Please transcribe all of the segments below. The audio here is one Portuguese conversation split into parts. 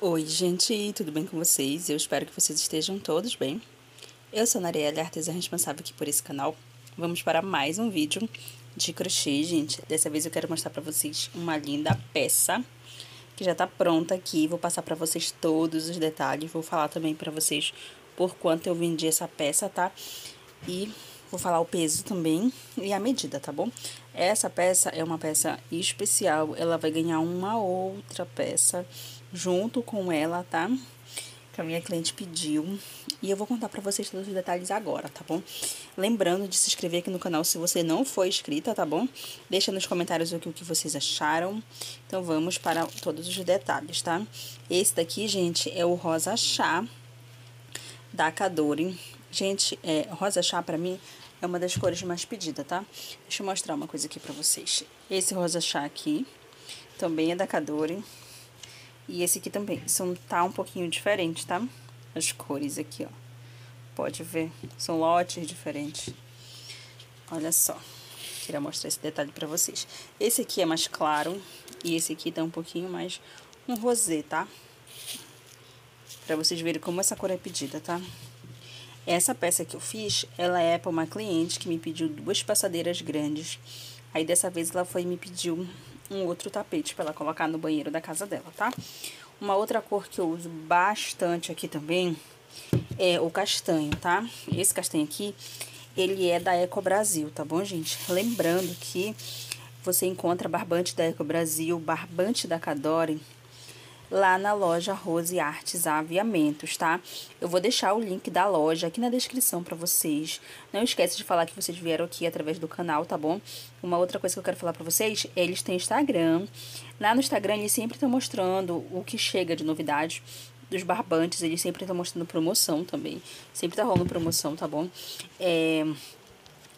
Oi, gente, tudo bem com vocês? Eu espero que vocês estejam todos bem. Eu sou a Narielle, artesã responsável aqui por esse canal. Vamos para mais um vídeo de crochê, gente. Dessa vez eu quero mostrar para vocês uma linda peça que já tá pronta aqui. Vou passar para vocês todos os detalhes. Vou falar também para vocês por quanto eu vendi essa peça, tá? E vou falar o peso também e a medida, tá bom? Essa peça é uma peça especial. Ela vai ganhar uma outra peça junto com ela, tá? Que a minha cliente pediu. E eu vou contar pra vocês todos os detalhes agora, tá bom? Lembrando de se inscrever aqui no canal se você não for inscrita, tá bom? Deixa nos comentários o que, o que vocês acharam. Então, vamos para todos os detalhes, tá? Esse daqui, gente, é o rosa chá da Cadore. Gente, é, rosa chá pra mim é uma das cores mais pedidas, tá? Deixa eu mostrar uma coisa aqui pra vocês. Esse rosa chá aqui também é da Cadore. E esse aqui também. São, tá um pouquinho diferente, tá? As cores aqui, ó. Pode ver. São lotes diferentes. Olha só. Queria mostrar esse detalhe pra vocês. Esse aqui é mais claro. E esse aqui tá um pouquinho mais um rosé, tá? Pra vocês verem como essa cor é pedida, tá? Essa peça que eu fiz, ela é para uma cliente que me pediu duas passadeiras grandes. Aí, dessa vez, ela foi e me pediu um outro tapete para ela colocar no banheiro da casa dela, tá? Uma outra cor que eu uso bastante aqui também é o castanho, tá? Esse castanho aqui, ele é da Eco Brasil, tá bom, gente? Lembrando que você encontra barbante da Eco Brasil, barbante da Cadore, lá na loja Rose Artes Aviamentos, tá? Eu vou deixar o link da loja aqui na descrição para vocês. Não esquece de falar que vocês vieram aqui através do canal, tá bom? Uma outra coisa que eu quero falar para vocês, eles têm Instagram. Lá no Instagram eles sempre estão mostrando o que chega de novidade dos barbantes, eles sempre estão mostrando promoção também. Sempre tá rolando promoção, tá bom? É...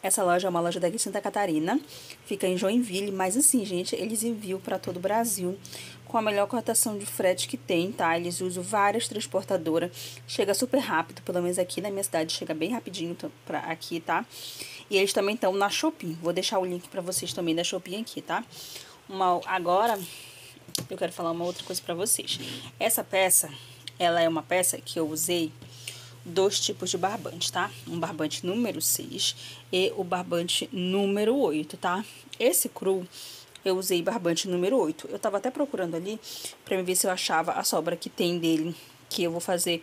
Essa loja é uma loja daqui de Santa Catarina, fica em Joinville, mas assim, gente, eles enviam para todo o Brasil com a melhor cotação de frete que tem, tá? Eles usam várias transportadoras, chega super rápido, pelo menos aqui na minha cidade chega bem rapidinho pra aqui, tá? E eles também estão na Shopee, vou deixar o link pra vocês também da Shopee aqui, tá? Uma, agora, eu quero falar uma outra coisa pra vocês. Essa peça, ela é uma peça que eu usei dois tipos de barbante, tá? Um barbante número 6 e o barbante número 8, tá? Esse cru eu usei barbante número 8. Eu tava até procurando ali pra ver se eu achava a sobra que tem dele, que eu vou fazer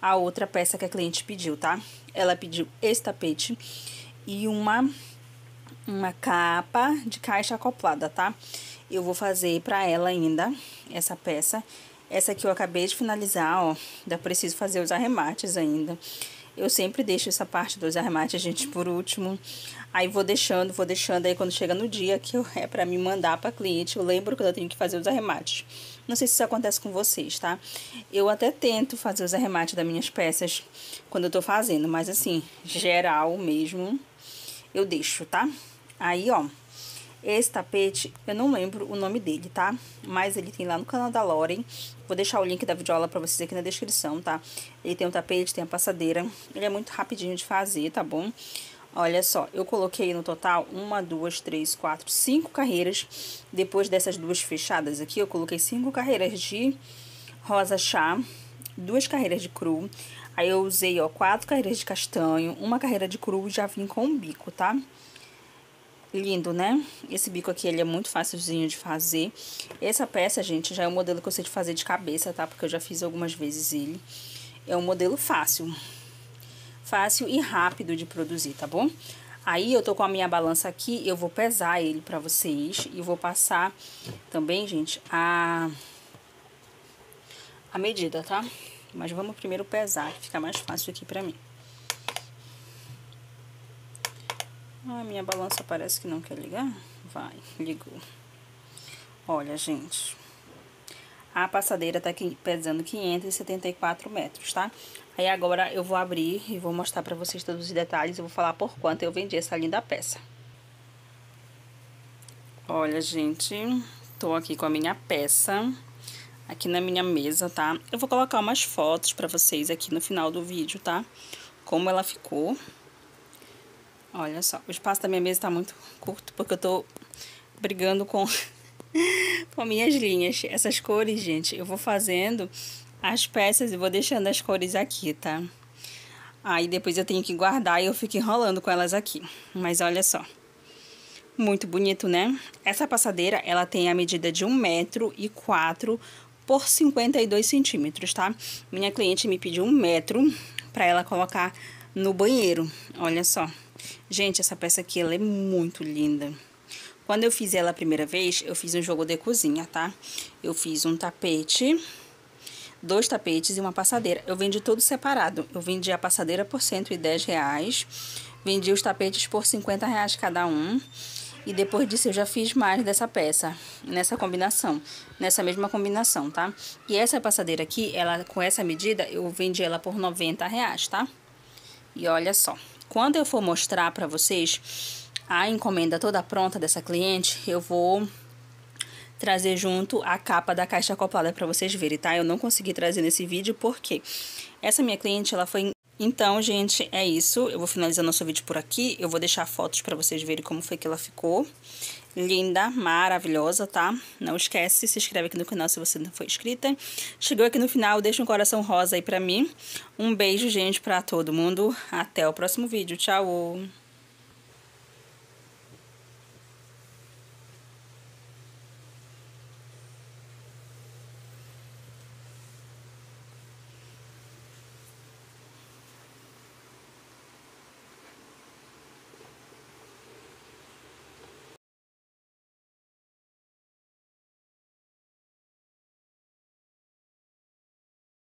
a outra peça que a cliente pediu, tá? Ela pediu esse tapete e uma, uma capa de caixa acoplada, tá? Eu vou fazer pra ela ainda essa peça essa aqui eu acabei de finalizar, ó. Ainda preciso fazer os arremates ainda. Eu sempre deixo essa parte dos arremates, gente, por último. Aí vou deixando, vou deixando. Aí quando chega no dia que eu, é pra me mandar pra cliente, eu lembro que eu tenho que fazer os arremates. Não sei se isso acontece com vocês, tá? Eu até tento fazer os arremates das minhas peças quando eu tô fazendo. Mas assim, geral mesmo, eu deixo, tá? Aí, ó. Esse tapete, eu não lembro o nome dele, tá? Mas ele tem lá no canal da Loren. Vou deixar o link da videoaula pra vocês aqui na descrição, tá? Ele tem o tapete, tem a passadeira. Ele é muito rapidinho de fazer, tá bom? Olha só, eu coloquei no total uma, duas, três, quatro, cinco carreiras. Depois dessas duas fechadas aqui, eu coloquei cinco carreiras de rosa chá, duas carreiras de cru. Aí eu usei, ó, quatro carreiras de castanho, uma carreira de cru e já vim com o bico, tá? Lindo, né? Esse bico aqui, ele é muito facilzinho de fazer. Essa peça, gente, já é um modelo que eu sei de fazer de cabeça, tá? Porque eu já fiz algumas vezes ele. É um modelo fácil. Fácil e rápido de produzir, tá bom? Aí, eu tô com a minha balança aqui, eu vou pesar ele pra vocês. E vou passar também, gente, a... A medida, tá? Mas vamos primeiro pesar, que fica mais fácil aqui pra mim. Ah, minha balança parece que não quer ligar. Vai, ligou. Olha, gente. A passadeira tá aqui pesando 574 metros, tá? Aí agora eu vou abrir e vou mostrar pra vocês todos os detalhes. Eu vou falar por quanto eu vendi essa linda peça. Olha, gente, tô aqui com a minha peça aqui na minha mesa, tá? Eu vou colocar umas fotos pra vocês aqui no final do vídeo, tá? Como ela ficou. Olha só, o espaço da minha mesa tá muito curto, porque eu tô brigando com com minhas linhas. Essas cores, gente, eu vou fazendo as peças e vou deixando as cores aqui, tá? Aí depois eu tenho que guardar e eu fico enrolando com elas aqui. Mas olha só. Muito bonito, né? Essa passadeira, ela tem a medida de 1 metro e 4 por 52 centímetros, tá? Minha cliente me pediu um metro para ela colocar no banheiro. Olha só. Gente, essa peça aqui, ela é muito linda. Quando eu fiz ela a primeira vez, eu fiz um jogo de cozinha, tá? Eu fiz um tapete, dois tapetes e uma passadeira. Eu vendi tudo separado. Eu vendi a passadeira por 110 reais, vendi os tapetes por 50 reais cada um. E depois disso eu já fiz mais dessa peça, nessa combinação, nessa mesma combinação, tá? E essa passadeira aqui, ela com essa medida, eu vendi ela por 90 reais, tá? E olha só, quando eu for mostrar pra vocês a encomenda toda pronta dessa cliente, eu vou trazer junto a capa da caixa acoplada para vocês verem, tá? Eu não consegui trazer nesse vídeo porque essa minha cliente, ela foi... Então, gente, é isso. Eu vou finalizar nosso vídeo por aqui. Eu vou deixar fotos para vocês verem como foi que ela ficou. Linda, maravilhosa, tá? Não esquece, se inscreve aqui no canal se você não for inscrita. Chegou aqui no final, deixa um coração rosa aí pra mim. Um beijo, gente, pra todo mundo. Até o próximo vídeo. Tchau!